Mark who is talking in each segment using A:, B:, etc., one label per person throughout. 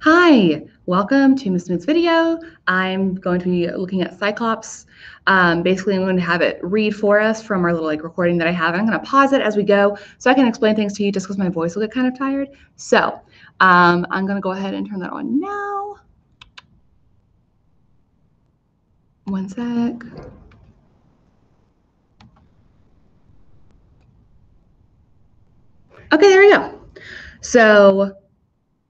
A: Hi, welcome to Miss Smoot's video. I'm going to be looking at Cyclops. Um, basically, I'm going to have it read for us from our little like recording that I have. I'm going to pause it as we go so I can explain things to you just because my voice will get kind of tired. So um, I'm going to go ahead and turn that on now. One sec. Okay, there we go. So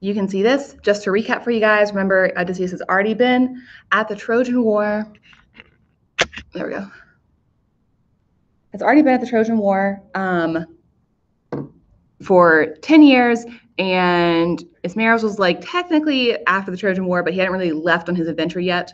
A: you can see this. Just to recap for you guys, remember Odysseus has already been at the Trojan War. There we go. It's already been at the Trojan War um, for 10 years, and Ismaros was like technically after the Trojan War, but he hadn't really left on his adventure yet.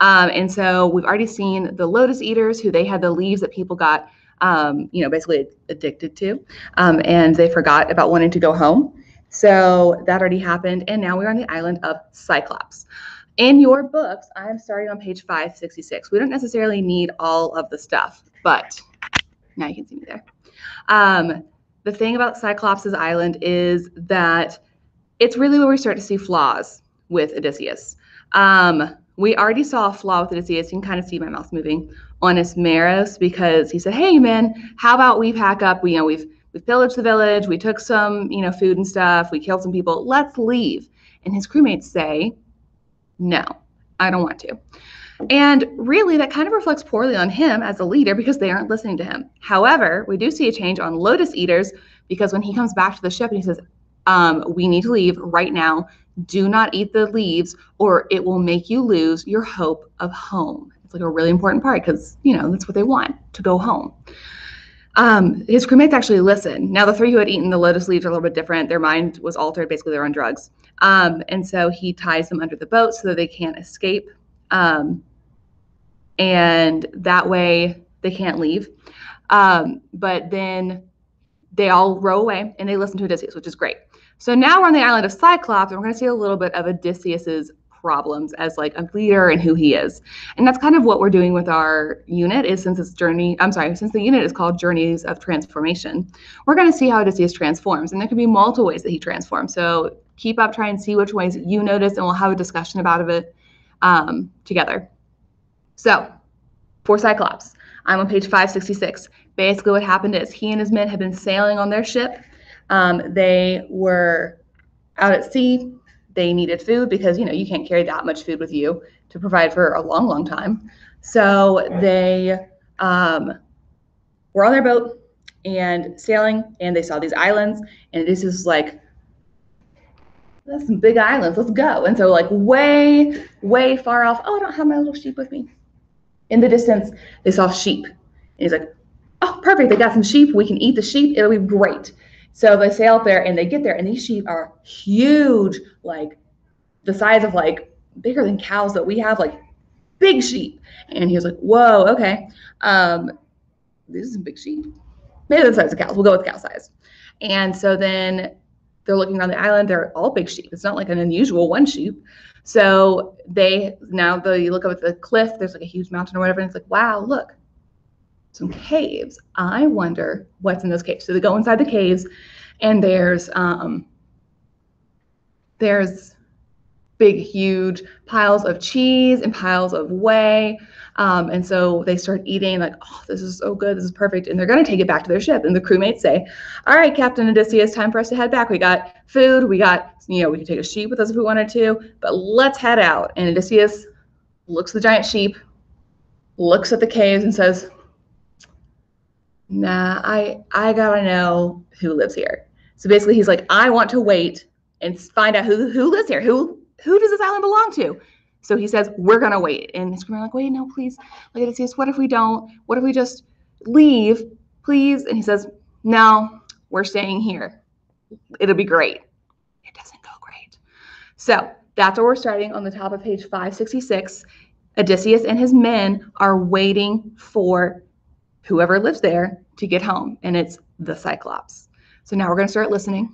A: Um, and so we've already seen the lotus eaters, who they had the leaves that people got, um, you know, basically addicted to, um, and they forgot about wanting to go home. So that already happened. And now we're on the island of Cyclops. In your books, I'm starting on page 566. We don't necessarily need all of the stuff, but now you can see me there. Um, the thing about Cyclops' island is that it's really where we start to see flaws with Odysseus. Um, we already saw a flaw with Odysseus. You can kind of see my mouth moving on Ismaros because he said, "Hey, man, how about we pack up? We, you know, we've we pillaged the village, we took some, you know, food and stuff, we killed some people. Let's leave." And his crewmates say, "No, I don't want to." And really, that kind of reflects poorly on him as a leader because they aren't listening to him. However, we do see a change on Lotus Eaters because when he comes back to the ship and he says, um, We need to leave right now, do not eat the leaves or it will make you lose your hope of home. It's like a really important part because, you know, that's what they want to go home. Um, his crewmates actually listen. Now, the three who had eaten the lotus leaves are a little bit different. Their mind was altered. Basically, they're on drugs. Um, and so he ties them under the boat so that they can't escape. Um, and that way they can't leave. Um, but then they all row away and they listen to Odysseus, which is great. So now we're on the island of Cyclops, and we're going to see a little bit of Odysseus's problems as like a leader and who he is. And that's kind of what we're doing with our unit is since it's journey, I'm sorry, since the unit is called Journeys of Transformation, we're going to see how Odysseus transforms. And there can be multiple ways that he transforms. So keep up, try and see which ways you notice, and we'll have a discussion about it um, together. So for Cyclops, I'm on page 566. Basically, what happened is he and his men had been sailing on their ship. Um, they were out at sea. They needed food because you know you can't carry that much food with you to provide for a long, long time. So they um, were on their boat and sailing, and they saw these islands, and this is like that's some big islands. Let's go. And so, like, way, way far off. Oh, I don't have my little sheep with me. In the distance, they saw sheep. And he's like, oh, perfect. They got some sheep. We can eat the sheep. It'll be great. So they sail up there and they get there, and these sheep are huge, like the size of like bigger than cows that we have, like big sheep. And he was like, whoa, okay. Um, these are some big sheep. Maybe the size of cows. We'll go with cow size. And so then they're looking around the island. They're all big sheep. It's not like an unusual one sheep. So they now the you look up at the cliff. There's like a huge mountain or whatever, and it's like, wow, look, some caves. I wonder what's in those caves. So they go inside the caves, and there's um, there's big, huge piles of cheese and piles of whey. Um, and so they start eating, like, oh, this is so good. This is perfect. And they're going to take it back to their ship. And the crewmates say, all right, Captain Odysseus, time for us to head back. We got food. We got, you know, we could take a sheep with us if we wanted to, but let's head out. And Odysseus looks at the giant sheep, looks at the caves, and says, nah, I, I got to know who lives here. So basically, he's like, I want to wait and find out who, who lives here. Who, who does this island belong to? So he says, We're gonna wait. And are like, wait, no, please. Like it says, what if we don't? What if we just leave, please? And he says, No, we're staying here. It'll be great. It doesn't go great. So that's where we're starting on the top of page 566. Odysseus and his men are waiting for whoever lives there to get home, and it's the Cyclops. So now we're going to start listening.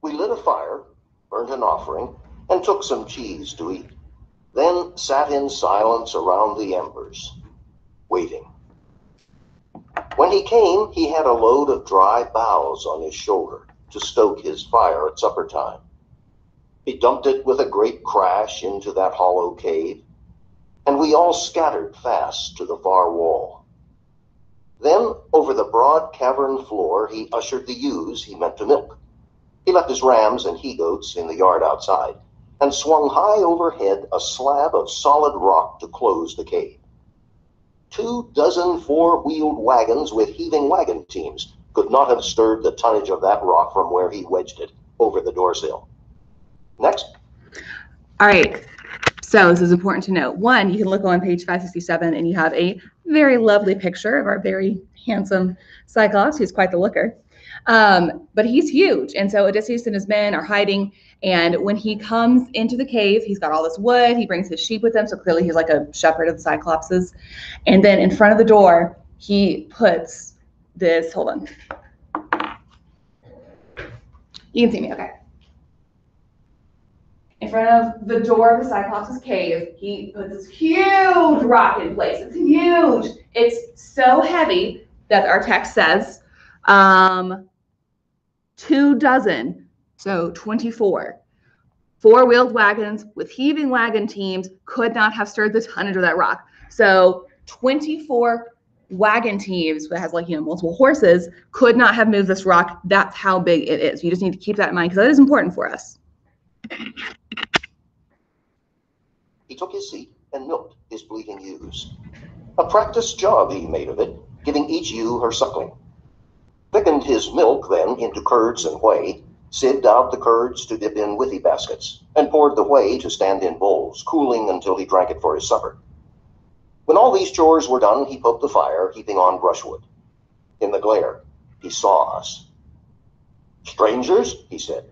B: We lit a fire, burnt an offering, and took some cheese to eat. Then sat in silence around the embers, waiting. When he came, he had a load of dry boughs on his shoulder to stoke his fire at supper time. He dumped it with a great crash into that hollow cave, and we all scattered fast to the far wall. Then, over the broad cavern floor, he ushered the ewes he meant to milk. He left his rams and he goats in the yard outside, and swung high overhead a slab of solid rock to close the cave. Two dozen four wheeled wagons with heaving wagon teams could not have stirred the tonnage of that rock from where he wedged it over the door sill. Next.
A: All right. So this is important to note. One, you can look on page 567 and you have a very lovely picture of our very handsome Cyclops. He's quite the looker. Um, but he's huge. And so Odysseus and his men are hiding. And when he comes into the cave, he's got all this wood. He brings his sheep with him. So clearly he's like a shepherd of the Cyclopses. And then in front of the door, he puts this, hold on. You can see me, okay. Front of the door of the Cyclops' cave, he puts this huge rock in place. It's huge. It's so heavy that our text says um, two dozen, so 24. Four wheeled wagons with heaving wagon teams could not have stirred the tonnage of that rock. So 24 wagon teams that has like you know multiple horses could not have moved this rock that's how big it is you just need to keep that in mind because that is important for us
B: he took his seat and milked his bleating ewes a practiced job he made of it giving each ewe her suckling thickened his milk then into curds and whey sieved out the curds to dip in withy baskets and poured the whey to stand in bowls cooling until he drank it for his supper when all these chores were done, he poked the fire, heaping on brushwood. In the glare, he saw us. Strangers, he said,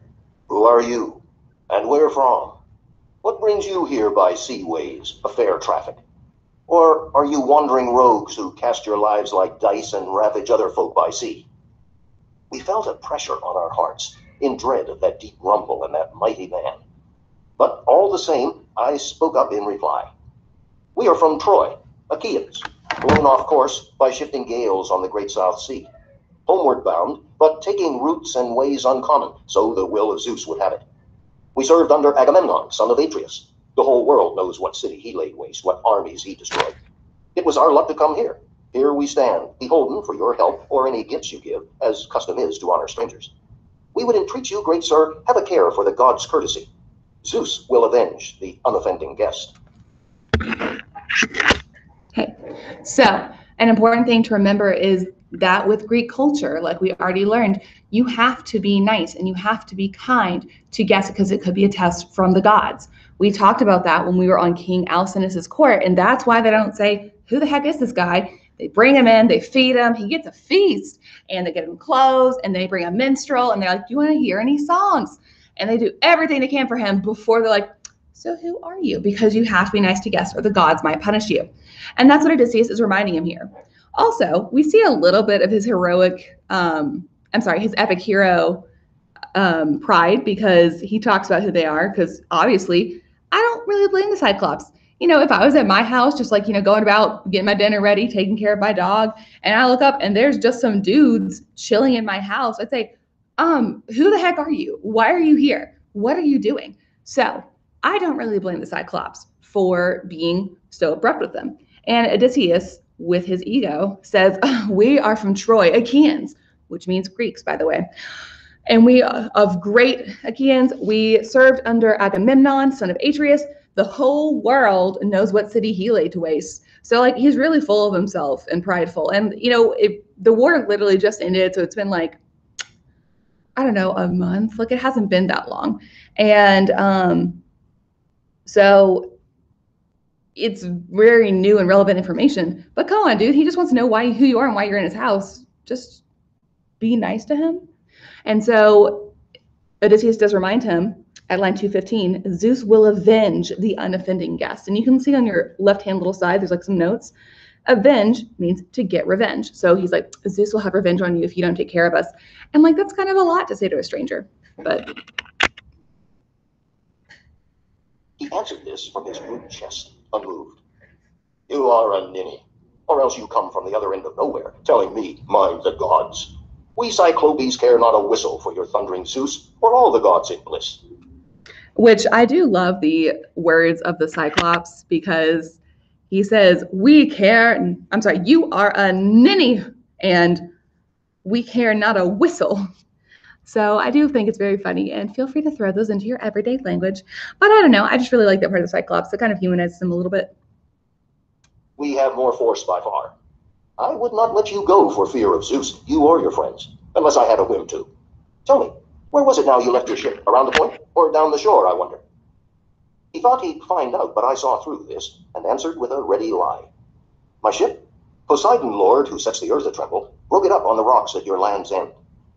B: who are you? And where from? What brings you here by seaways, a fair traffic? Or are you wandering rogues who cast your lives like dice and ravage other folk by sea? We felt a pressure on our hearts, in dread of that deep rumble and that mighty man. But all the same, I spoke up in reply. We are from Troy, Achaeans, blown off course by shifting gales on the great South Sea. Homeward bound, but taking routes and ways uncommon, so the will of Zeus would have it. We served under Agamemnon, son of Atreus. The whole world knows what city he laid waste, what armies he destroyed. It was our luck to come here. Here we stand, beholden for your help or any gifts you give, as custom is to honor strangers. We would entreat you, great sir, have a care for the god's courtesy. Zeus will avenge the unoffending guest.
A: Okay, so an important thing to remember is that with Greek culture, like we already learned, you have to be nice and you have to be kind to guests because it could be a test from the gods. We talked about that when we were on King Alcinous's court, and that's why they don't say, Who the heck is this guy? They bring him in, they feed him, he gets a feast, and they get him clothes, and they bring a minstrel, and they're like, Do you want to hear any songs? And they do everything they can for him before they're like, So who are you? Because you have to be nice to guests, or the gods might punish you. And that's what Odysseus is reminding him here. Also, we see a little bit of his heroic, um, I'm sorry, his epic hero um, pride because he talks about who they are. Because obviously, I don't really blame the Cyclops. You know, if I was at my house, just like, you know, going about getting my dinner ready, taking care of my dog, and I look up and there's just some dudes chilling in my house, I'd say, um, who the heck are you? Why are you here? What are you doing? So I don't really blame the Cyclops for being so abrupt with them. And Odysseus, with his ego, says, We are from Troy, Achaeans, which means Greeks, by the way. And we, of great Achaeans, we served under Agamemnon, son of Atreus. The whole world knows what city he laid to waste. So, like, he's really full of himself and prideful. And, you know, it, the war literally just ended. So it's been like, I don't know, a month. Like, it hasn't been that long. And um, so it's very new and relevant information. But come on, dude. He just wants to know why who you are and why you're in his house. Just be nice to him. And so Odysseus does remind him at line 215, Zeus will avenge the unoffending guest. And you can see on your left-hand little side, there's like some notes. Avenge means to get revenge. So he's like, Zeus will have revenge on you if you don't take care of us. And like that's kind of a lot to say to a stranger. But
B: he answered this from his rude chest unmoved. You are a ninny, Or else you come from the other end of nowhere, telling me, mind the gods. We Cyclopes care not a whistle for your thundering Zeus, or all the gods in bliss.
A: Which I do love the words of the Cyclops because he says, We care, I'm sorry, you are a ninny, and we care not a whistle. So I do think it's very funny, and feel free to throw those into your everyday language. But I don't know, I just really like that part of the Cyclops. It kind of humanizes him a little bit.
B: We have more force by far. I would not let you go for fear of Zeus, you or your friends, unless I had a whim to. Tell me, where was it now you left your ship? Around the point? Or down the shore, I wonder? He thought he'd find out, but I saw through this, and answered with a ready lie. My ship? Poseidon, Lord, who sets the earth a tremble, broke it up on the rocks at your land's end.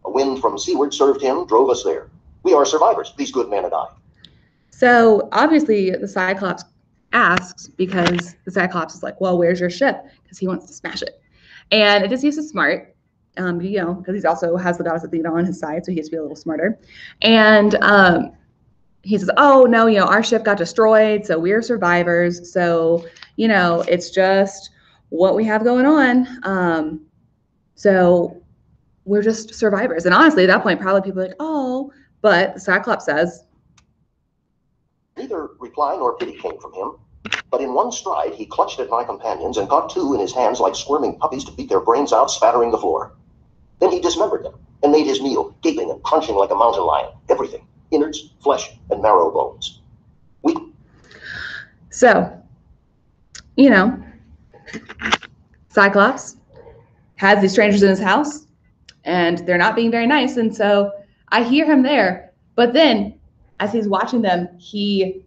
B: A wind from seaward served him, drove us there. We are survivors, these good men and I.
A: So obviously, the Cyclops asks because the Cyclops is like, "Well, where's your ship?" Because he wants to smash it. And Odysseus is smart, um, you know, because he also has the goddess Athena on his side, so he has to be a little smarter. And um, he says, "Oh no, you know, our ship got destroyed, so we're survivors. So you know, it's just what we have going on. Um, so we're just survivors." And honestly, at that point, probably people are like, "Oh," but the Cyclops says,
B: Neither reply nor pity came from him, but in one stride he clutched at my companions and caught two in his hands like squirming puppies to beat their brains out, spattering the floor. Then he dismembered them and made his meal, gaping and crunching like a mountain lion. Everything innards, flesh, and marrow bones. We
A: So, you know, Cyclops has these strangers in his house and they're not being very nice. And so I hear him there. But then, as he's watching them, he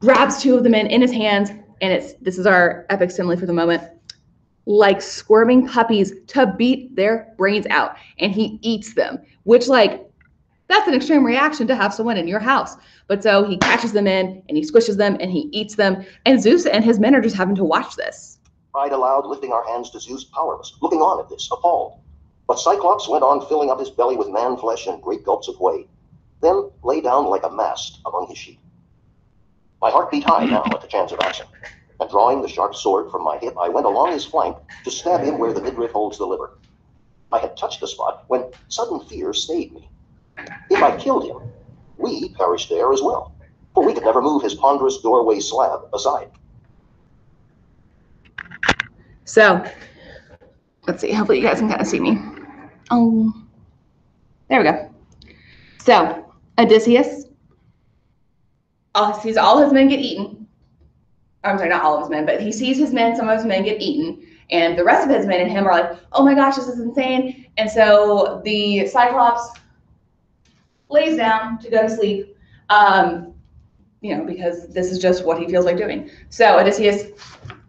A: grabs two of the men in his hands. And it's this is our epic simile for the moment like squirming puppies to beat their brains out. And he eats them, which, like, that's an extreme reaction to have someone in your house. But so he catches them in and he squishes them and he eats them. And Odysseus and his men are just having to watch this.
B: cried aloud, lifting our hands to Zeus, powerless, looking on at this, appalled. But Cyclops went on filling up his belly with man flesh and great gulps of whey, then lay down like a mast among his sheep. My heart beat high now at the chance of action, and drawing the sharp sword from my hip, I went along his flank to stab him where the midriff holds the liver. I had touched the spot when sudden fear stayed me. If I killed him, we perished there as well, for we could never move his ponderous doorway slab aside.
A: So let's see. Hopefully, you guys can kind of see me. Oh, there we go. So Odysseus uh, sees all his men get eaten. I'm sorry, not all of his men, but he sees his men, some of his men get eaten. And the rest of his men and him are like, oh my gosh, this is insane. And so the Cyclops lays down to go to sleep, um, you know, because this is just what he feels like doing. So Odysseus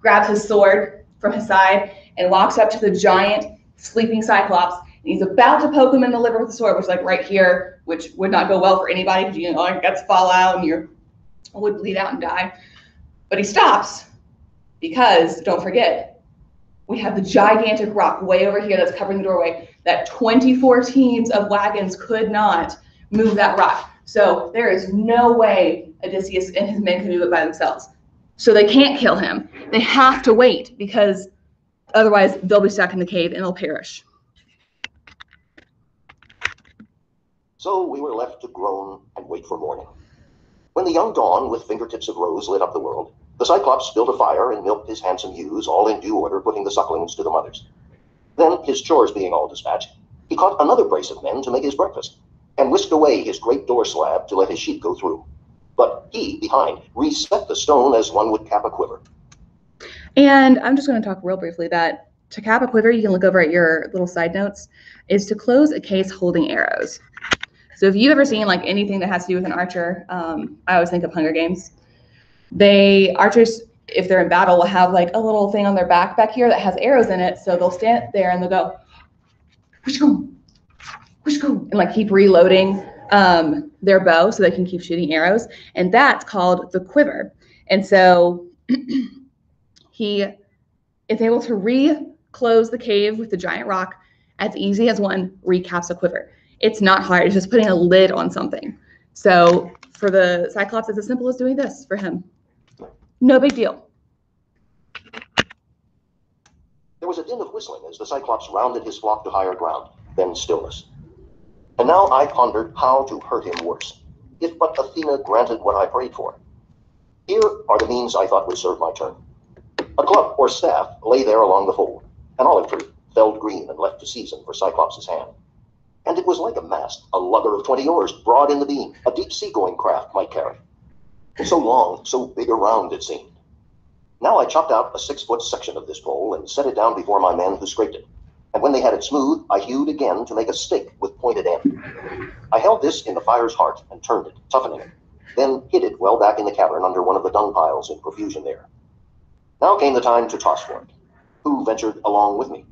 A: grabs his sword from his side and walks up to the giant sleeping Cyclops. He's about to poke him in the liver with the sword, which is like right here, which would not go well for anybody because you know your guts fall out and your would bleed out and die. But he stops because don't forget, we have the gigantic rock way over here that's covering the doorway that 24 teams of wagons could not move that rock. So there is no way Odysseus and his men can move it by themselves. So they can't kill him. They have to wait because otherwise they'll be stuck in the cave and they'll perish.
B: So we were left to groan and wait for morning. When the young dawn with fingertips of rose lit up the world, the Cyclops built a fire and milked his handsome ewes, all in due order, putting the sucklings to the mothers. Then, his chores being all dispatched, he caught another brace of men to make his breakfast, and whisked away his great door slab to let his sheep go through. But he, behind, reset the stone as one would cap a quiver.
A: And I'm just going to talk real briefly that to cap a quiver, you can look over at your little side notes, is to close a case holding arrows. So if you've ever seen like anything that has to do with an archer, um, I always think of Hunger Games. They archers, if they're in battle, will have like a little thing on their back back here that has arrows in it. So they'll stand there and they'll go, whoosh go, go, and like keep reloading um, their bow so they can keep shooting arrows. And that's called the quiver. And so he is able to re-close the cave with the giant rock as easy as one recaps a quiver. It's not hard. It's just putting a lid on something. So for the Cyclops, it's as simple as doing this for him. No big deal.
B: There was a din of whistling as the Cyclops rounded his flock to higher ground, then stillness. And now I pondered how to hurt him worse, if but Athena granted what I prayed for. Here are the means I thought would serve my turn. A club or staff lay there along the fold, an olive tree, felled green and left to season for Cyclops' hand. And it was like a mast, a lugger of twenty oars, broad in the beam, a deep sea-going craft might carry. So long, so big around it seemed. Now I chopped out a six-foot section of this pole and set it down before my men who scraped it. And when they had it smooth, I hewed again to make a stake with pointed end. I held this in the fire's heart and turned it, toughening it, then hid it well back in the cavern under one of the dung piles in profusion there. Now came the time to toss for it. Who ventured along with me?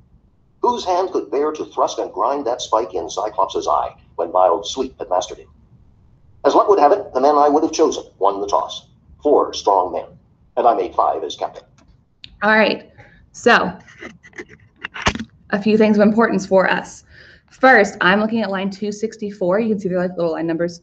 B: Whose hand could bear to thrust and grind that spike in Cyclops' eye when mild sleep had mastered him? As luck would have it, the men I would have chosen won the toss. Four strong men, and I made five as captain.
A: All right. So, a few things of importance for us. First, I'm looking at line 264. You can see they're like little line numbers.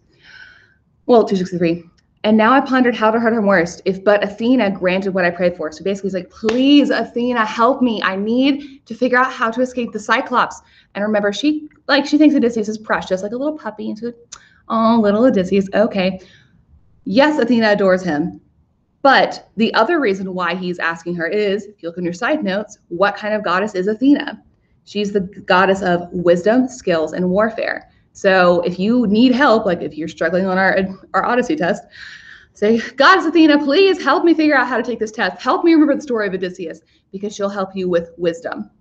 A: Well, 263. And now I pondered how to hurt him worst, if but Athena granted what I prayed for. So basically, he's like, please, Athena, help me. I need to figure out how to escape the Cyclops. And remember, she like she thinks Odysseus is precious, like a little puppy. And so, oh, little Odysseus. Okay. Yes, Athena adores him. But the other reason why he's asking her is, if you look in your side notes, what kind of goddess is Athena? She's the goddess of wisdom, skills, and warfare. So if you need help, like if you're struggling on our our Odyssey test, say, Goddess Athena, please help me figure out how to take this test. Help me remember the story of Odysseus because she'll help you with wisdom.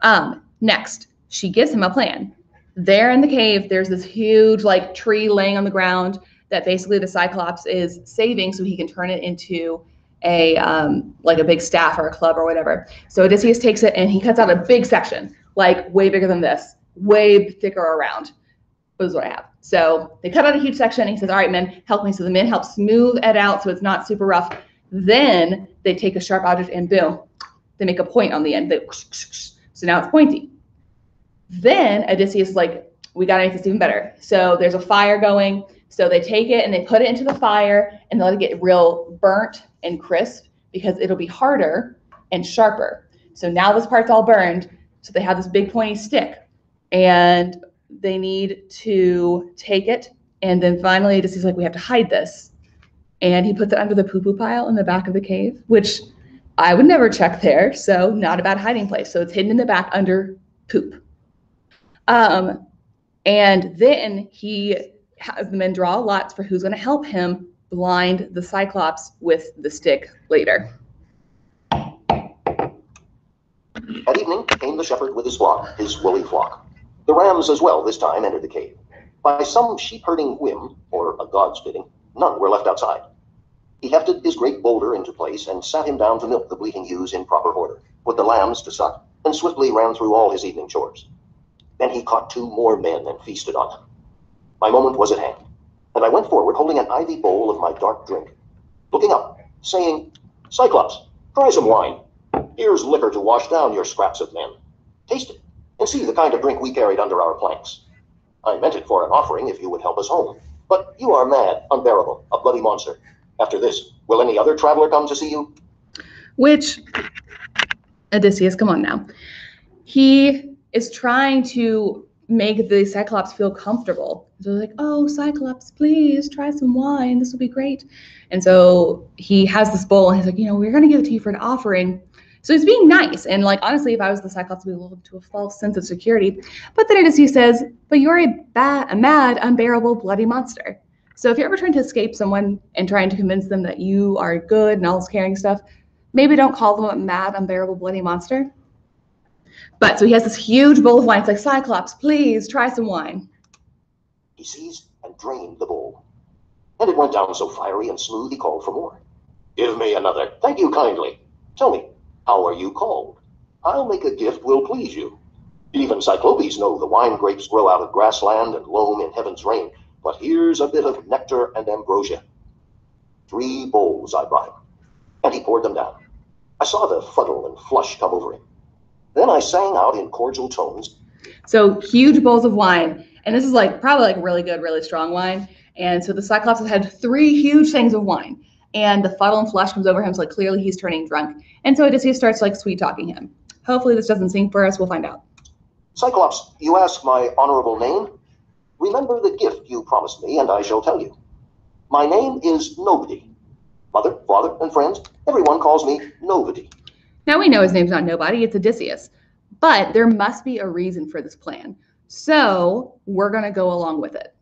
A: Um, next, she gives him a plan. There in the cave, there's this huge like tree laying on the ground that basically the Cyclops is saving so he can turn it into a um, like a big staff or a club or whatever. So Odysseus takes it and he cuts out a big section, like way bigger than this, way thicker around was what I have. So they cut out a huge section. He says, All right, men, help me. So the men help smooth it out so it's not super rough. Then they take a sharp object and boom, they make a point on the end. So now it's pointy. Then Odysseus is like, We got to make this even better. So there's a fire going. So they take it and they put it into the fire and they let it get real burnt and crisp because it'll be harder and sharper. So now this part's all burned. So they have this big pointy stick. And they need to take it. And then finally, just he's like, we have to hide this. And he puts it under the poo poo pile in the back of the cave, which I would never check there. So, not a bad hiding place. So, it's hidden in the back under poop. Um, and then he has the men draw lots for who's going to help him blind the Cyclops with the stick later.
B: At evening came the shepherd with his flock, his woolly flock. The rams as well this time entered the cave. By some sheep herding whim, or a god's bidding, none were left outside. He hefted his great boulder into place and sat him down to milk the bleating ewes in proper order, put the lambs to suck, and swiftly ran through all his evening chores. Then he caught two more men and feasted on them. My moment was at hand, and I went forward holding an ivy bowl of my dark drink, looking up, saying, Cyclops, try some wine. Here's liquor to wash down your scraps of men. Taste it and see the kind of drink we carried under our planks. I meant it for an offering if you would help us home. But you are mad, unbearable, a bloody monster. After this, will any other traveler come to see you?
A: Which, Odysseus, come on now. He is trying to make the Cyclops feel comfortable. So like, oh, Cyclops, please try some wine. This will be great. And so he has this bowl and he's like, you know, we're going to give it to you for an offering. So he's being nice. And like, honestly, if I was the Cyclops, I'd be a to a false sense of security. But then it is, he says, but you're a bad, a mad, unbearable, bloody monster. So if you're ever trying to escape someone and trying to convince them that you are good and all this caring stuff, maybe don't call them a mad, unbearable, bloody monster. But so he has this huge bowl of wine. It's like, Cyclops, please try some wine.
B: He seized and drained the bowl. And it went down so fiery and smooth he called for more. Give me another. Thank you kindly. Tell me, how are you called? I'll make a gift will please you. Even Cyclopes know the wine grapes grow out of grassland and loam in heaven's rain. But here's a bit of nectar and ambrosia. Three bowls I him, and he poured them down. I saw the fuddle and flush come over him. Then I sang out in cordial tones.
A: So huge bowls of wine, and this is like probably like really good, really strong wine. And so the Cyclops had three huge things of wine and the fuddle and flush comes over him. So like clearly he's turning drunk. And so Odysseus starts like sweet talking him. Hopefully this doesn't sink for us. We'll find out.
B: Cyclops, you ask my honorable name? Remember the gift you promised me, and I shall tell you. My name is Nobody. Mother, father, and friends, everyone calls me Nobody.
A: Now we know his name's not nobody, it's Odysseus. But there must be a reason for this plan. So we're going to go along with it.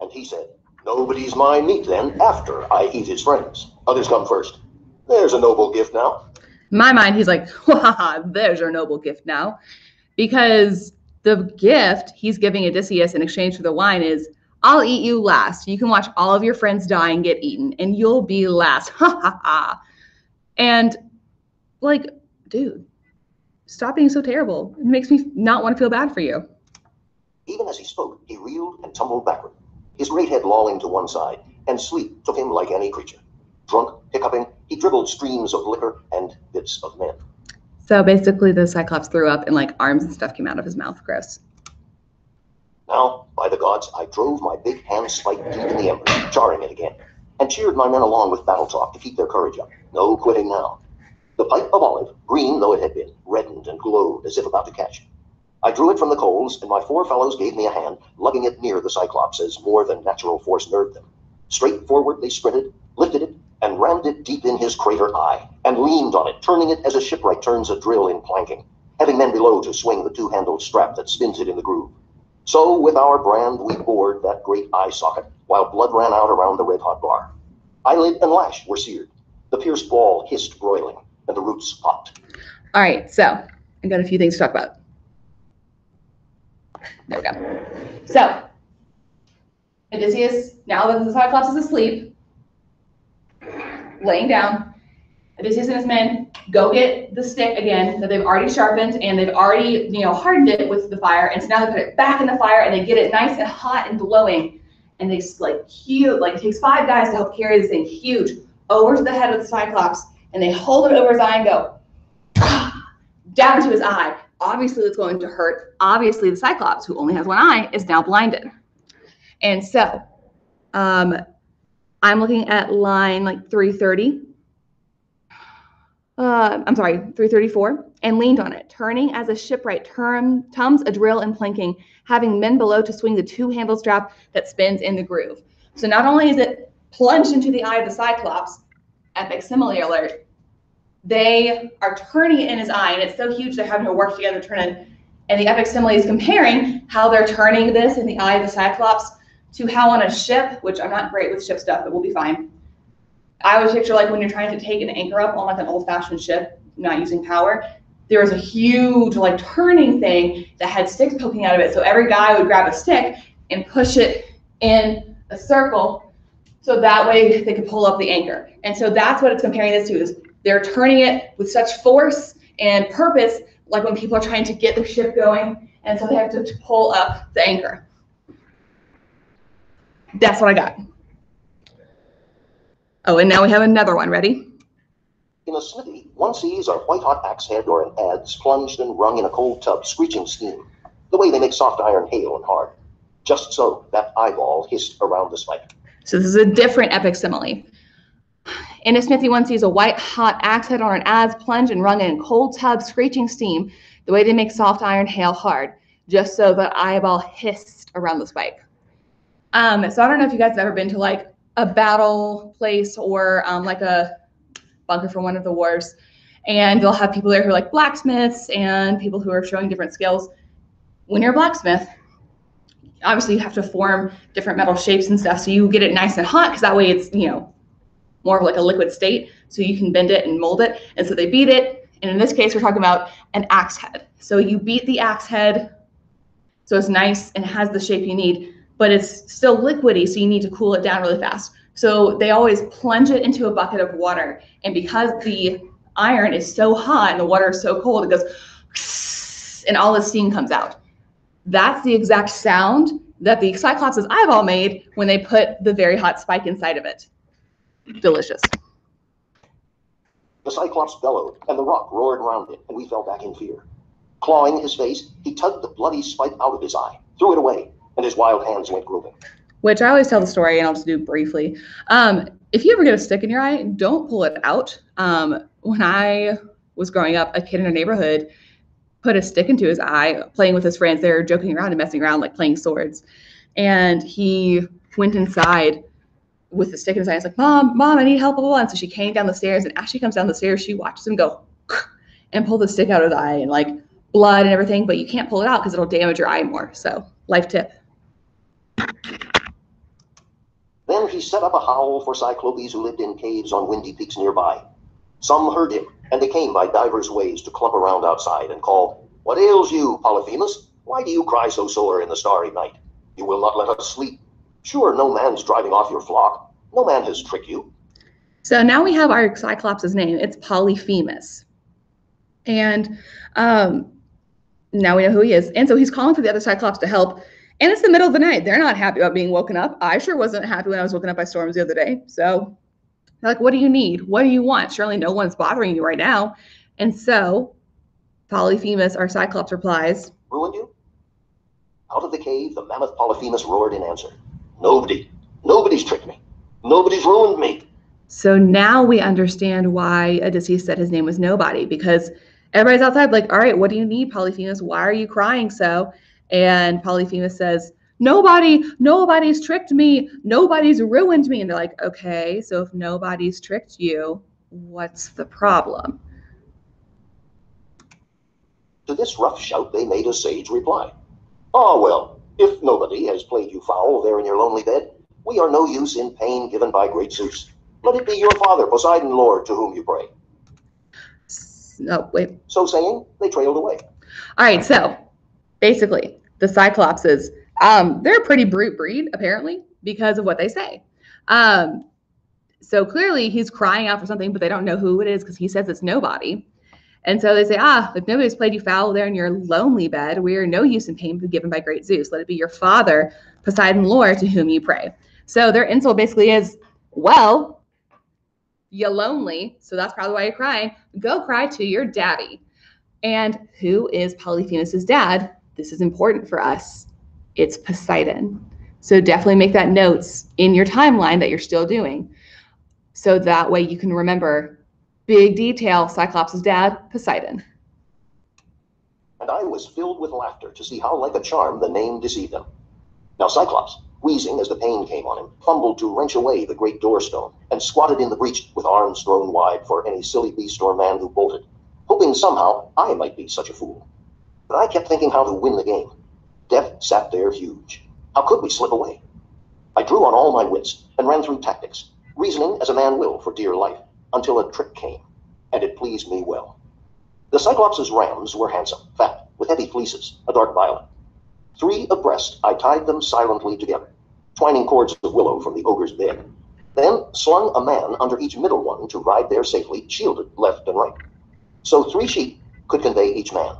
B: And he said, Nobody's my meat then, after I eat his friends. Others come first. There's a noble gift now.
A: In my mind, he's like, Wahaha, there's your noble gift now. Because the gift he's giving Odysseus in exchange for the wine is, I'll eat you last. You can watch all of your friends die and get eaten, and you'll be last. Ha ha ha. And like, dude, stop being so terrible. It makes me not want to feel bad for you.
B: Even as he spoke, he reeled and tumbled backward, his great head lolling to one side, and sleep took him like any creature. Drunk, hiccuping, he dribbled streams of liquor and bits of men.
A: So basically, the Cyclops threw up, and like arms and stuff came out of his mouth. Gross.
B: Now, by the gods, I drove my big hand spike deep in the embers, jarring it again, and cheered my men along with battle talk to keep their courage up. No quitting now. The pipe of olive, green though it had been, reddened and glowed as if about to catch. I drew it from the coals, and my four fellows gave me a hand, lugging it near the Cyclops as more than natural force nerved them. Straight forward they sprinted, lifted it, and rammed it deep in his crater eye, and leaned on it, turning it as a shipwright turns a drill in planking, having men below to swing the two-handled strap that spins it in the groove. So, with our brand, we bored that great eye socket, while blood ran out around the red-hot bar. Eyelid and lash were seared. The pierced ball hissed broiling, and the roots popped.
A: All right, so I got a few things to talk about. There we go. So, Odysseus, now that the Cyclops is asleep, laying down, Odysseus and his men go get the stick again that they've already sharpened and they've already, you know, hardened it with the fire. And so now they put it back in the fire and they get it nice and hot and glowing. And they like huge, like it takes five guys to help carry this thing huge over to the head of the Cyclops. And they hold it over his eye and go down to his eye. Obviously, it's going to hurt. Obviously, the Cyclops, who only has one eye, is now blinded. And so, um, I'm looking at line like 330. Uh, I'm sorry, 334, and leaned on it, turning as a shipwright term, tums a drill and planking, having men below to swing the two-handled strap that spins in the groove. So not only is it plunged into the eye of the Cyclops, epic simile alert, they are turning it in his eye, and it's so huge they're having to work together to turn it. And the epic simile is comparing how they're turning this in the eye of the Cyclops to how on a ship, which I'm not great with ship stuff, but we'll be fine. I always picture like when you're trying to take an anchor up on like an old-fashioned ship, not using power. There was a huge like turning thing that had sticks poking out of it. So every guy would grab a stick and push it in a circle, so that way they could pull up the anchor. And so that's what it's comparing this to is they're turning it with such force and purpose, like when people are trying to get the ship going, and so they have to pull up the anchor. That's what I got. Oh, and now we have another one. Ready?
B: In a smithy, one sees a white-hot axe head or an adze plunged and wrung in a cold tub, screeching steam, the way they make soft iron hale and hard. Just so that eyeball hissed around the spike.
A: So this is a different epic simile. In a smithy, one sees a white hot axe head on an adze plunge and wrung in cold tub, screeching steam, the way they make soft iron hale hard, just so that eyeball hissed around the spike. Um, so I don't know if you guys have ever been to like a battle place or um, like a bunker for one of the wars. And they'll have people there who are like blacksmiths and people who are showing different skills. When you're a blacksmith, obviously you have to form different metal shapes and stuff. So you get it nice and hot because that way it's, you know, more of like a liquid state. So you can bend it and mold it. And so they beat it. And in this case, we're talking about an axe head. So you beat the axe head so it's nice and has the shape you need but it's still liquidy, so you need to cool it down really fast. So they always plunge it into a bucket of water. And because the iron is so hot and the water is so cold, it goes and all the steam comes out. That's the exact sound that the Cyclops' eyeball made when they put the very hot spike inside of it. Delicious.
B: The Cyclops bellowed, and the rock roared round it, and we fell back in fear. Clawing his face, he tugged the bloody spike out of his eye, threw it away, and his wild hands went groping.
A: Which I always tell the story, and I'll just do briefly. Um, if you ever get a stick in your eye, don't pull it out. Um, when I was growing up, a kid in a neighborhood put a stick into his eye, playing with his friends. They were joking around and messing around, like playing swords. And he went inside with the stick in his eye. He's like, Mom, Mom, I need help. Blah, blah, blah. And so she came down the stairs. And as she comes down the stairs, she watches him go and pull the stick out of the eye and like blood and everything. But you can't pull it out because it'll damage your eye more. So, life tip.
B: Then he set up a howl for Cyclopes who lived in caves on windy peaks nearby. Some heard him, and they came by divers ways to clump around outside and call, What ails you, Polyphemus? Why do you cry so sore in the starry night? You will not let us sleep. Sure, no man's driving off your flock. No man has tricked you.
A: So now we have our Cyclops' name. It's Polyphemus. And um, now we know who he is. And so he's calling for the other Cyclops to help. And it's the middle of the night. They're not happy about being woken up. I sure wasn't happy when I was woken up by storms the other day. So they're like, what do you need? What do you want? Surely no one's bothering you right now. And so Polyphemus, our Cyclops, replies,
B: Ruined you? Out of the cave, the mammoth Polyphemus roared in answer. Nobody. Nobody's tricked me. Nobody's ruined me.
A: So now we understand why Odysseus said his name was Nobody, because everybody's outside, like, all right, what do you need, Polyphemus? Why are you crying so? And Polyphemus says, Nobody, nobody's tricked me. Nobody's ruined me. And they're like, okay, so if nobody's tricked you, what's the problem?
B: To this rough shout, they made a sage reply. Ah, well, if nobody has played you foul there in your lonely bed, we are no use in pain given by great Zeus. Let it be your father, Poseidon Lord, to whom you pray.
A: No, wait.
B: So saying, they trailed away.
A: All right, so basically, the Cyclopses, um, they're a pretty brute breed, apparently, because of what they say. Um, so clearly, he's crying out for something, but they don't know who it is because he says it's nobody. And so they say, ah, if nobody's played you foul there in your lonely bed, we are no use in pain given by great Zeus. Let it be your father, Poseidon Lord, to whom you pray. So their insult basically is, well, you're lonely, so that's probably why you're crying. Go cry to your daddy. And who is Polyphemus's dad? This is important for us. It's Poseidon. So definitely make that notes in your timeline that you're still doing. So that way you can remember big detail Cyclops' dad, Poseidon.
B: And I was filled with laughter to see how like a charm the name deceived them. Now Cyclops, wheezing as the pain came on him, fumbled to wrench away the great doorstone and squatted in the breach with arms thrown wide for any silly beast or man who bolted, hoping somehow I might be such a fool. But I kept thinking how to win the game. Death sat there huge. How could we slip away? I drew on all my wits and ran through tactics, reasoning as a man will for dear life, until a trick came, and it pleased me well. The Cyclops' rams were handsome, fat, with heavy fleeces, a dark violet. Three abreast, I tied them silently together, twining cords of willow from the ogre's bed, then slung a man under each middle one to ride there safely, shielded left and right. So three sheep could convey each man.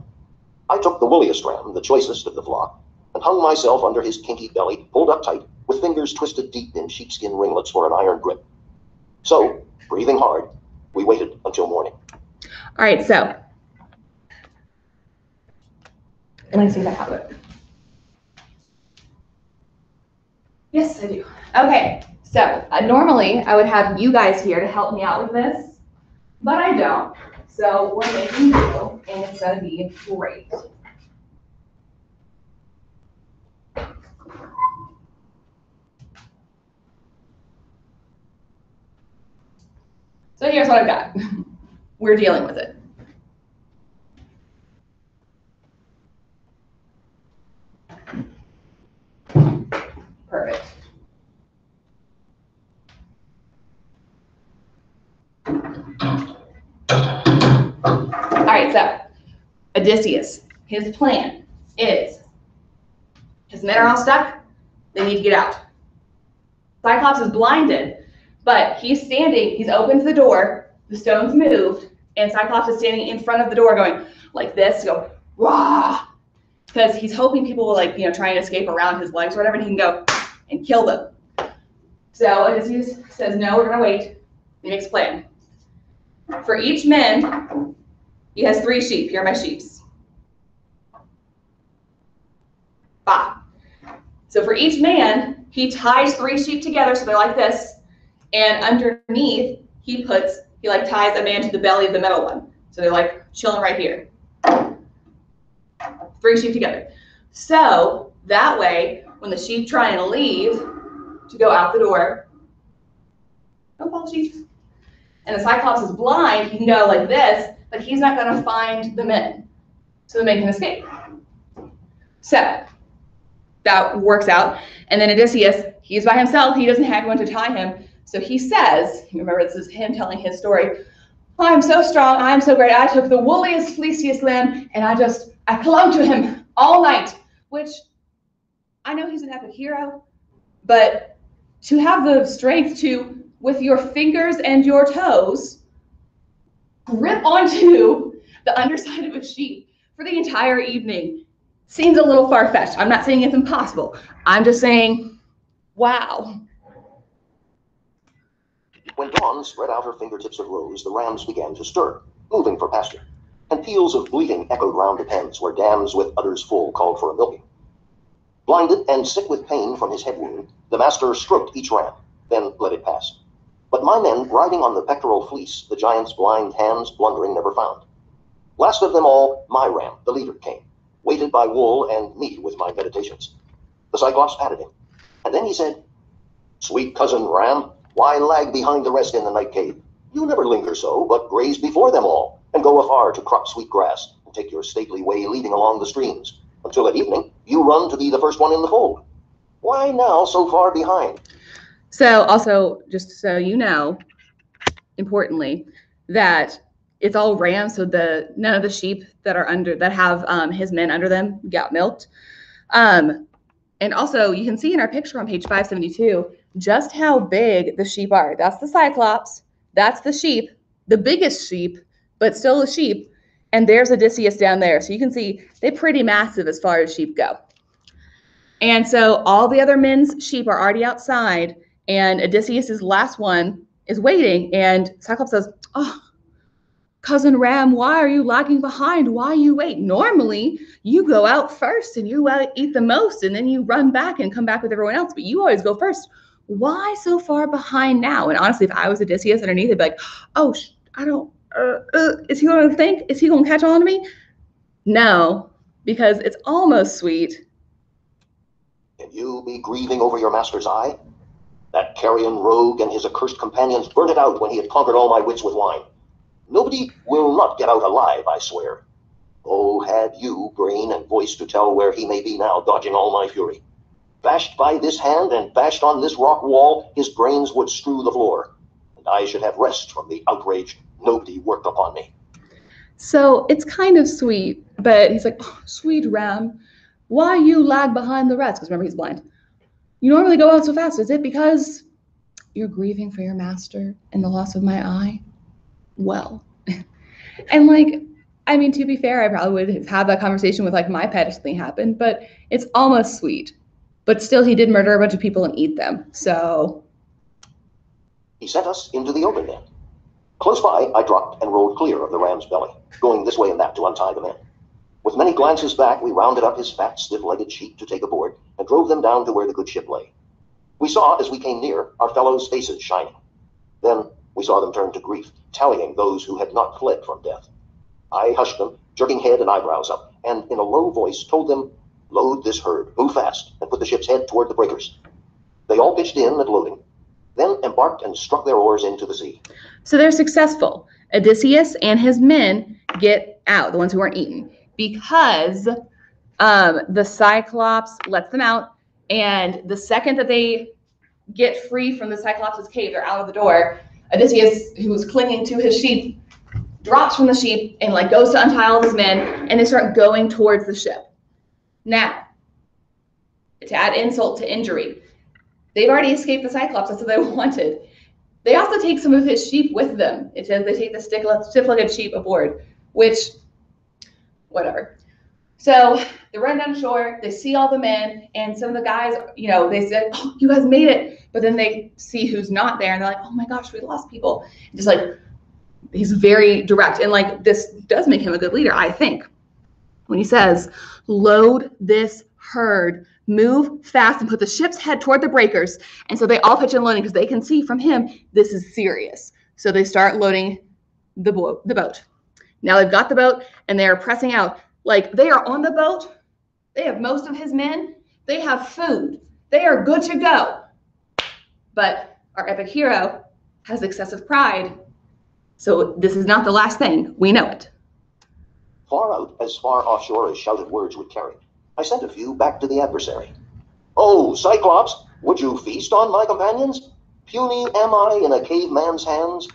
B: I took the woolliest ram, the choicest of the flock, and hung myself under his kinky belly, pulled up tight, with fingers twisted deep in sheepskin ringlets for an iron grip. So, breathing hard, we waited until morning.
A: All right, so let me see if I have it. Yes, I do. Okay, so uh, normally I would have you guys here to help me out with this, but I don't. So we're making do, and it's gonna be great. So here's what I've got. We're dealing with it. Perfect. All right, so Odysseus, his plan is his men are all stuck. They need to get out. Cyclops is blinded, but he's standing, he's opened the door, the stone's moved, and Cyclops is standing in front of the door going like this, go, rah, because he's hoping people will like, you know, try and escape around his legs or whatever, and he can go and kill them. So Odysseus says, no, we're gonna wait. He makes a plan. For each man, he has three sheep. Here are my sheeps. Five. So for each man, he ties three sheep together so they're like this, and underneath, he puts, he like ties a man to the belly of the middle one. So they're like chilling right here. Three sheep together. So that way, when the sheep try and leave to go out the door, don't sheep. And the Cyclops is blind, he can go like this, but he's not gonna find the men. So the men can escape. So that works out. And then Odysseus, he's by himself, he doesn't have anyone to tie him. So he says, remember this is him telling his story. I'm so strong, I'm so great. I took the woolliest, fleeciest lamb and I just, I clung to him all night, which I know he's an epic hero, but to have the strength to, with your fingers and your toes, grip onto the underside of a sheep for the entire evening seems a little far fetched. I'm not saying it's impossible. I'm just saying, wow.
B: When Dawn spread out her fingertips of rose, the rams began to stir, moving for pasture, and peals of bleating echoed round the pens where dams with udders full called for a milking. Blinded and sick with pain from his head wound, the master stroked each ram, then let it pass. But my men, riding on the pectoral fleece, the giant's blind hands blundering never found. Last of them all, my ram, the leader, came, weighted by wool and me with my meditations. The Cyclops patted him, and then he said, Sweet cousin Ram, why lag behind the rest in the night cave? You never linger so, but graze before them all, and go afar to crop sweet grass, and take your stately way leading along the streams, until at evening you run to be the first one in the fold. Why now so far behind?
A: So also, just so you know, importantly, that it's all rams, so the none of the sheep that are under that have um, his men under them got milked. Um, and also, you can see in our picture on page 572 just how big the sheep are. That's the Cyclops. That's the sheep, the biggest sheep, but still a sheep. And there's Odysseus down there. So you can see they're pretty massive as far as sheep go. And so all the other men's sheep are already outside, and Odysseus's last one is waiting. And Cyclops says, Oh, cousin Ram, why are you lagging behind? Why you wait? Normally, you go out first and you uh, eat the most, and then you run back and come back with everyone else. But you always go first. Why so far behind now? And honestly, if I was Odysseus underneath, I'd be like, Oh, I don't. Uh, uh, is he going to think? Is he going to catch on to me? No, because it's almost sweet.
B: Can you be grieving over your master's eye? That carrion rogue and his accursed companions burnt it out when he had conquered all my wits with wine. Nobody will not get out alive, I swear. Oh, had you brain and voice to tell where he may be now, dodging all my fury. Bashed by this hand and bashed on this rock wall, his brains would strew the floor, I should have rest from the outrage nobody worked upon me.
A: So it's kind of sweet, but he's like, oh, sweet Ram, why you lag behind the rest? Because remember, he's blind. You normally go out so fast. Is it because you're grieving for your master and the loss of my eye? Well, and like, I mean, to be fair, I probably would have had that conversation with like my pet if something happened, but it's almost sweet. But still, he did murder a bunch of people and eat them. So
B: He sent us into the open then. Close by, I dropped and rolled clear of the ram's belly, going this way and that to untie the men. With many glances back, we rounded up his fat, stiff-legged sheep to take aboard and drove them down to where the good ship lay. We saw, as we came near, our fellows' faces shining. Then we saw them turn to grief, tallying those who had not fled from death. I hushed them, jerking head and eyebrows up, and in a low voice told them, Load this herd, move fast, and put the ship's head toward the breakers. They all pitched in at loading, then embarked and struck their oars into the sea.
A: So they're successful. Odysseus and his men get out, the ones who weren't eaten, because um, the Cyclops lets them out. And the second that they get free from the Cyclops' cave, they're out of the door. Odysseus, who was clinging to his sheep, drops from the sheep and like goes to untie all his men, and they start going towards the ship. Now, to add insult to injury, they've already escaped the Cyclops. That's what they wanted. They also take some of his sheep with them. It says they take the stiff-legged sheep aboard, which, whatever. So they run down shore. They see all the men, and some of the guys, you know, they said, "Oh, you guys made it!" But then they see who's not there, and they're like, "Oh my gosh, we lost people." And just like he's very direct, and like this does make him a good leader, I think. When he says, "Load this herd." Move fast and put the ship's head toward the breakers. And so they all pitch in loading because they can see from him this is serious. So they start loading the, bo- the boat. Now they've got the boat and they are pressing out. Like they are on the boat. They have most of his men. They have food. They are good to go. But our epic hero has excessive pride. So this is not the last thing. We know it.
B: Far out, as far offshore as shouted words would carry, I sent a few back to the adversary. Oh, Cyclops, would you feast on my companions? Puny am I in a caveman's hands?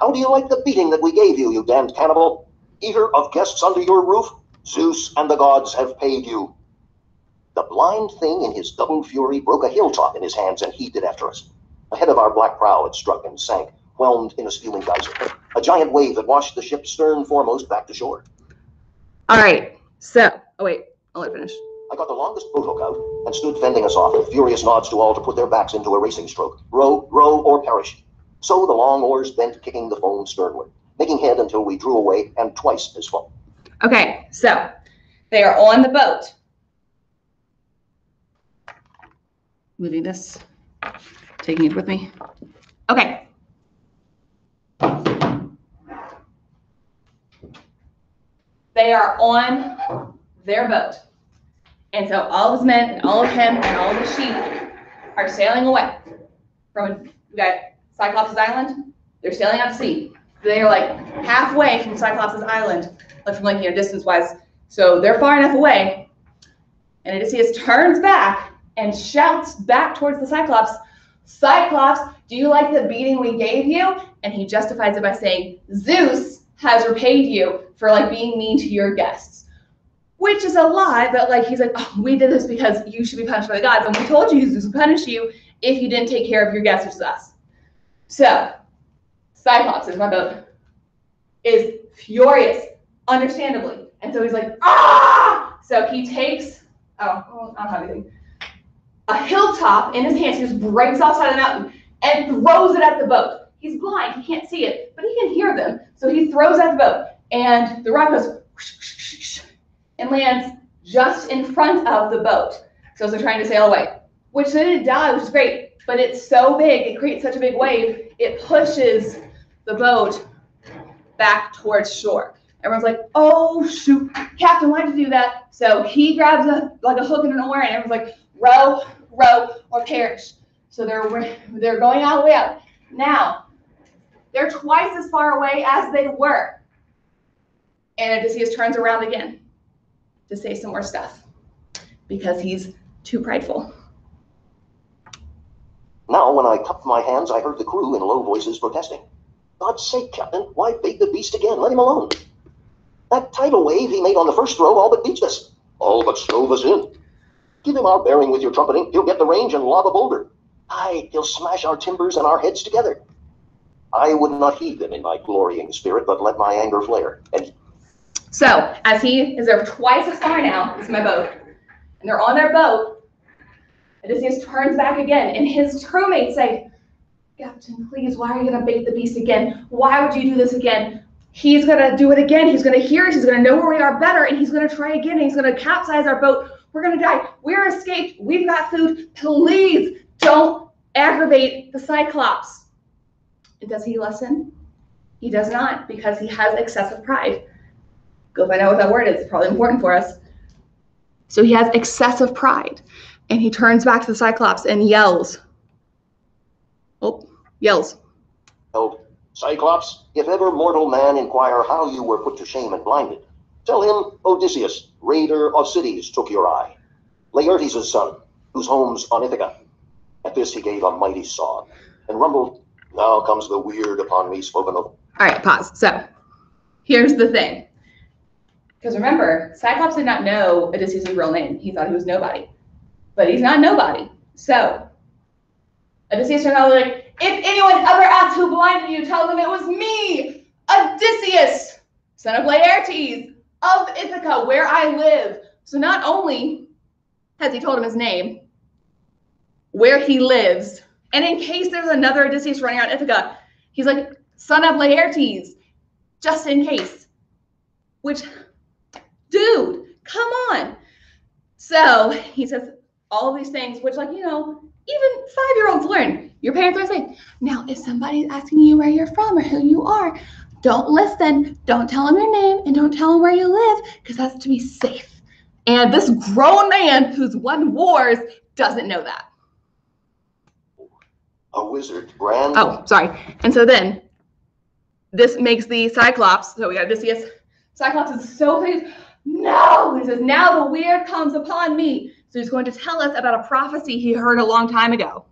B: How do you like the beating that we gave you, you damned cannibal? Eater of guests under your roof? Zeus and the gods have paid you. The blind thing in his double fury broke a hilltop in his hands and heaved it after us. Ahead of our black prow it struck and sank, whelmed in a spewing geyser. A giant wave that washed the ship stern foremost back to shore.
A: All right. So, oh wait, I'll let it finish.
B: I got the longest boat hook out and stood fending us off with furious nods to all to put their backs into a racing stroke. Row, row, or perish. So the long oars bent, kicking the foam sternward, making head until we drew away and twice as far.
A: Okay, so they are on the boat. Moving this, taking it with me. Okay. They are on their boat. And so all of his men and all of him and all of the sheep are sailing away from we got Cyclops' Island. They're sailing out to sea. They are like halfway from Cyclops' Island, like from like you know distance wise. So they're far enough away. And Odysseus turns back and shouts back towards the Cyclops, Cyclops, do you like the beating we gave you? And he justifies it by saying, Zeus has repaid you for like being mean to your guests. Which is a lie, but like he's like, oh, we did this because you should be punished by the gods, and we told you Zeus would punish you if you didn't take care of your guests, which is us. So, Cyclops is my boat, is furious, understandably. And so he's like, ah! So he takes, oh, I don't have anything, a hilltop in his hands. He just breaks off side of the mountain and throws it at the boat. He's blind, he can't see it, but he can hear them. So he throws at the boat, and the rock goes and lands just in front of the boat. So they're trying to sail away, which they didn't die, which is great, but it's so big, it creates such a big wave, it pushes the boat back towards shore. Everyone's like, oh shoot, Captain, why'd you do that? So he grabs a like a hook and an oar, and everyone's like, row, row, or perish. So they're they're going all the way up. Now, they're twice as far away as they were. And Odysseus turns around again to say some more stuff because he's too prideful.
B: Now, when I cupped my hands, I heard the crew in low voices protesting. God's sake, Captain, why bait the beast again? Let him alone. That tidal wave he made on the first throw all but beached us, all but stove us in. Give him our bearing with your trumpeting. He'll get the range and lob a boulder. Aye, he'll smash our timbers and our heads together. I would not heed them in my glorying spirit, but let my anger flare. And
A: So as he is there twice as far now, is my boat, and they're on their boat, Odysseus turns back again, and his crewmates say, Captain, please, why are you gonna bait the beast again? Why would you do this again? He's gonna do it again. He's gonna hear it. He's gonna know where we are better, and he's gonna try again. And he's gonna capsize our boat. We're gonna die. We're escaped. We've got food. Please don't aggravate the Cyclops. And does he listen? He does not, because he has excessive pride. Go find out what that word is. It's probably important for us. So he has excessive pride. And he turns back to the Cyclops and yells. Oh, yells.
B: oh, Cyclops, if ever mortal man inquire how you were put to shame and blinded, tell him Odysseus, raider of cities, took your eye. Laertes' son, whose home's on Ithaca. At this he gave a mighty sob and rumbled, Now comes the weird upon me spoken of.
A: All right, pause. So here's the thing. Because remember, Cyclops did not know Odysseus' real name. He thought he was nobody. But he's not nobody. So Odysseus turned out like, if anyone ever asks who blinded you, tell them it was me, Odysseus, son of Laertes of Ithaca, where I live. So not only has he told him his name, where he lives, and in case there's another Odysseus running around Ithaca, he's like, son of Laertes, just in case. Which, dude, come on. So he says all these things, which, like, you know, even five year olds learn. Your parents are saying, now, if somebody's asking you where you're from or who you are, don't listen, don't tell them your name, and don't tell them where you live, because that's to be safe. And this grown man who's won wars doesn't know that.
B: A wizard, grand.
A: Oh, sorry. And so then this makes the Cyclops, so we got Odysseus. Cyclops is so pleased. No, he says, now the weird comes upon me. So he's going to tell us about a prophecy he heard a long time ago.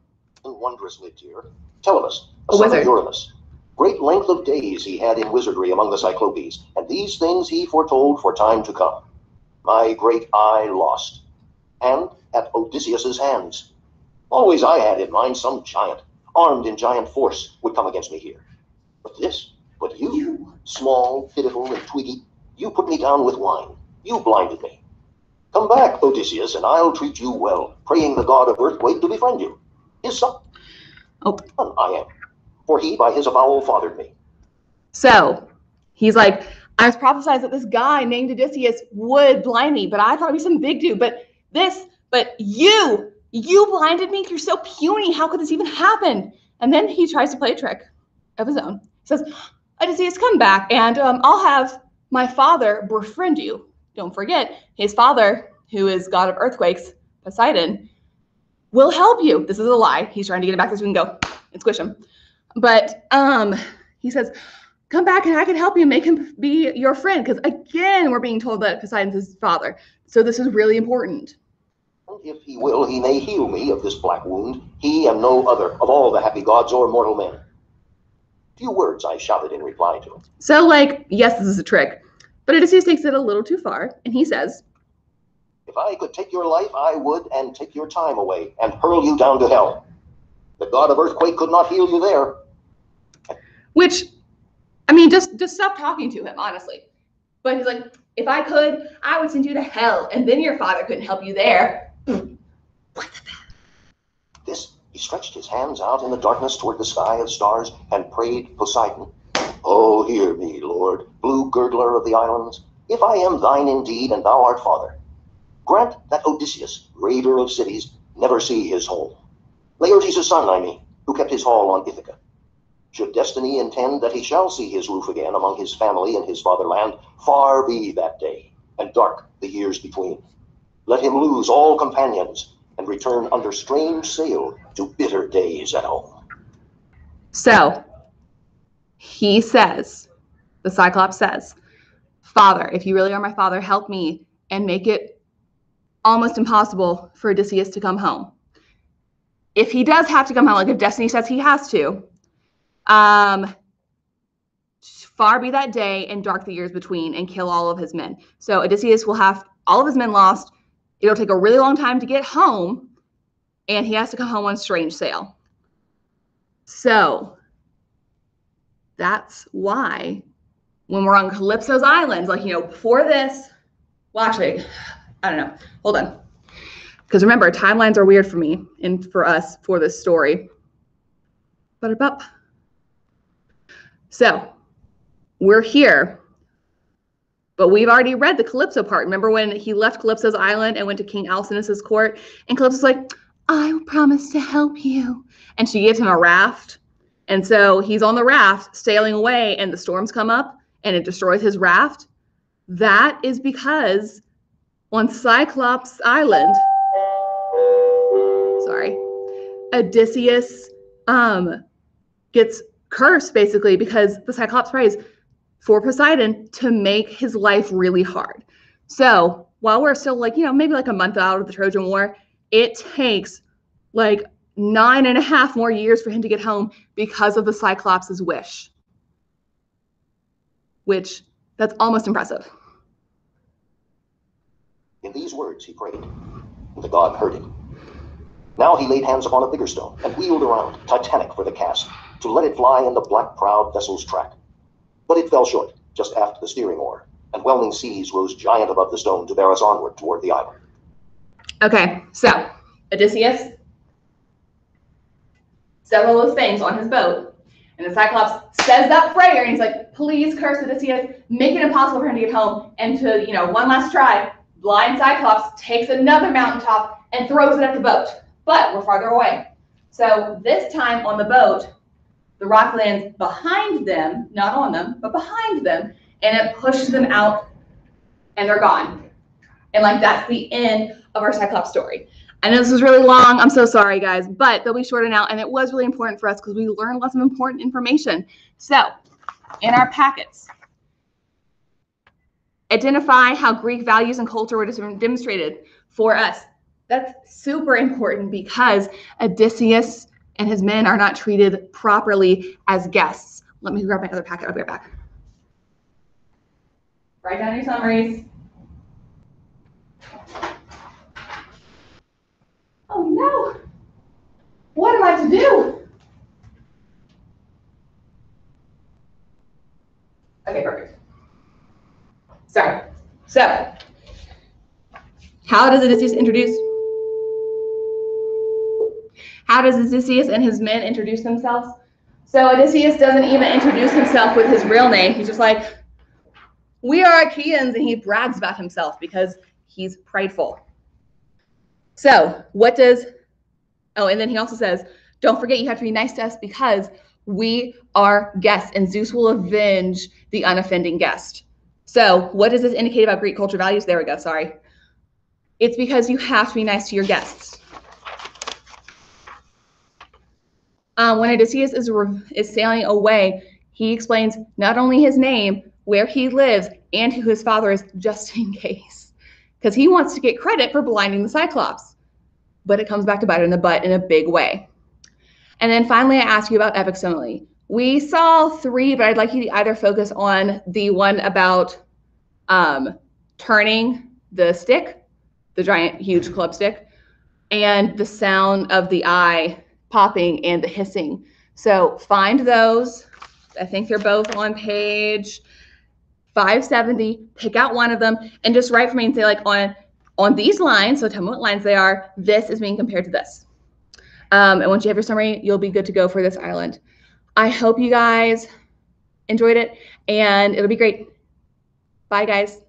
B: wondrously dear. Telemus,
A: A
B: son of
A: wizard.
B: Eurymus. Great length of days he had in wizardry among the Cyclopes, and these things he foretold for time to come. My great eye lost, and at Odysseus's hands. Always I had in mind some giant, armed in giant force, would come against me here. But this, but you,
A: You.
B: small, pitiful, and twiggy, you put me down with wine. You blinded me. Come back, Odysseus, and I'll treat you well, praying the god of earthquake to befriend you. His son.
A: Oh.
B: Son I am, for he by his avowal fathered me.
A: So he's like, I was prophesied that this guy named Odysseus would blind me, but I thought it'd be some big dude. But this, but you, you blinded me. You're so puny. How could this even happen? And then he tries to play a trick of his own. He says, Odysseus, come back, and um, I'll have my father befriend you. Don't forget, his father, who is god of earthquakes, Poseidon, will help you. This is a lie. He's trying to get it back so we can go and squish him. But um, he says, come back and I can help you make him be your friend. Because again, we're being told that Poseidon's his father. So this is really important.
B: If he will, he may heal me of this black wound, he and no other of all the happy gods or mortal men. Few words I shouted in reply to him.
A: So, like, yes, this is a trick. But Odysseus takes it a little too far, and he says,
B: If I could take your life, I would, and take your time away, and hurl you down to hell. The god of earthquake could not heal you there.
A: which, I mean, just just stop talking to him, honestly. But he's like, if I could, I would send you to hell, and then your father couldn't help you there. What the
B: This, he stretched his hands out in the darkness toward the sky of stars and prayed Poseidon. Oh, hear me, Lord, blue girdler of the islands, if I am thine indeed, and thou art father. Grant that Odysseus, raider of cities, never see his home. Laertes' son, I mean, who kept his hall on Ithaca. Should destiny intend that he shall see his roof again among his family and his fatherland, far be that day, and dark the years between. Let him lose all companions, and return under strange sail to bitter days at home.
A: So he says, the Cyclops says, Father, if you really are my father, help me and make it almost impossible for Odysseus to come home. If he does have to come home, like if Destiny says he has to, um, far be that day and dark the years between and kill all of his men. So Odysseus will have all of his men lost. It'll take a really long time to get home, and he has to come home on strange sail. So that's why when we're on Calypso's island, like, you know, before this, well, actually, I don't know. Hold on. Because remember, timelines are weird for me and for us for this story. But. So we're here, but we've already read the Calypso part. Remember when he left Calypso's island and went to King Alcinous's court? And Calypso's like, I promise to help you. And she gives him a raft. And so he's on the raft sailing away, and the storms come up and it destroys his raft. That is because on Cyclops Island, sorry, Odysseus um, gets cursed basically because the Cyclops prays for Poseidon to make his life really hard. So while we're still like, you know, maybe like a month out of the Trojan War, it takes like nine and a half more years for him to get home because of the Cyclops' wish. Which that's almost impressive.
B: In these words he prayed, and the god heard him. Now he laid hands upon a bigger stone and wheeled around, titanic for the cast, to let it fly in the black prowed vessel's track. But it fell short, just aft the steering oar, and whelming seas rose giant above the stone to bear us onward toward the island.
A: Okay, so Odysseus says of those things on his boat, and the Cyclops says that prayer, and he's like, "Please curse Odysseus, make it impossible for him to get home." And to you know, one last try, blind Cyclops takes another mountaintop and throws it at the boat, but we're farther away. So this time on the boat, the rock lands behind them, not on them, but behind them, and it pushes them out and they're gone. And like that's the end of our Cyclops story. I know this was really long. I'm so sorry, guys, but they'll be shortened out. And it was really important for us because we learned lots of important information. So, in our packets, identify how Greek values and culture were demonstrated for us. That's super important because Odysseus and his men are not treated properly as guests. Let me grab my other packet. I'll be right back. Write down your summaries. Oh no! What am I to do? Okay, perfect. Sorry. So, how does Odysseus introduce? How does Odysseus and his men introduce themselves? So Odysseus doesn't even introduce himself with his real name. He's just like, we are Achaeans, and he brags about himself because he's prideful. So, what does, oh, and then he also says, don't forget you have to be nice to us because we are guests, and Zeus will avenge the unoffending guest. So, what does this indicate about Greek culture values? There we go, sorry. It's because you have to be nice to your guests. Um, when Odysseus is, is sailing away, he explains not only his name, where he lives, and who his father is, just in case. Because he wants to get credit for blinding the Cyclops. But it comes back to bite her in the butt in a big way. And then finally, I asked you about epic simile. We saw three, but I'd like you to either focus on the one about um, turning the stick, the giant, huge club stick, and the sound of the eye popping and the hissing. So find those. I think they're both on page 570. Pick out one of them and just write for me and say like on on these lines. So tell me what lines they are. This is being compared to this. Um, and once you have your summary, you'll be good to go for this island. I hope you guys enjoyed it and it'll be great. Bye, guys.